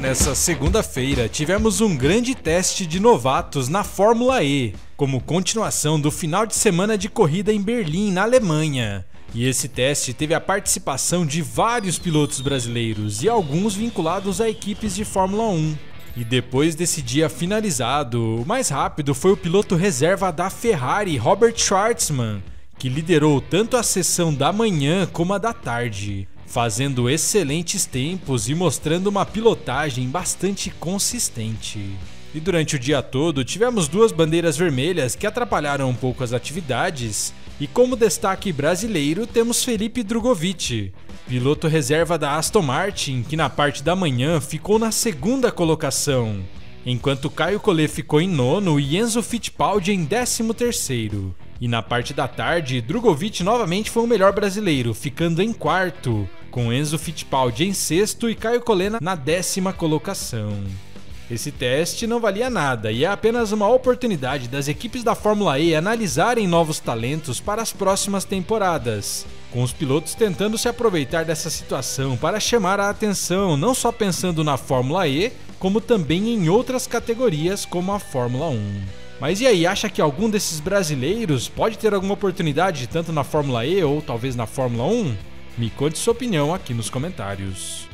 Nessa segunda-feira, tivemos um grande teste de novatos na Fórmula E, como continuação do final de semana de corrida em Berlim, na Alemanha. E esse teste teve a participação de vários pilotos brasileiros e alguns vinculados a equipes de Fórmula 1. E depois desse dia finalizado, o mais rápido foi o piloto reserva da Ferrari, Robert Schwartzman, que liderou tanto a sessão da manhã como a da tarde, fazendo excelentes tempos e mostrando uma pilotagem bastante consistente. E durante o dia todo tivemos duas bandeiras vermelhas que atrapalharam um pouco as atividades, e como destaque brasileiro temos Felipe Drogovic, piloto reserva da Aston Martin, que na parte da manhã ficou na segunda colocação, enquanto Caio Collet ficou em nono e Enzo Fittipaldi em décimo terceiro. E na parte da tarde, Drogovic novamente foi o melhor brasileiro, ficando em quarto, com Enzo Fittipaldi em sexto e Caio Collet na décima colocação. Esse teste não valia nada e é apenas uma oportunidade das equipes da Fórmula E analisarem novos talentos para as próximas temporadas, com os pilotos tentando se aproveitar dessa situação para chamar a atenção, não só pensando na Fórmula E, como também em outras categorias como a Fórmula 1. Mas e aí, acha que algum desses brasileiros pode ter alguma oportunidade tanto na Fórmula E ou talvez na Fórmula 1? Me conte sua opinião aqui nos comentários.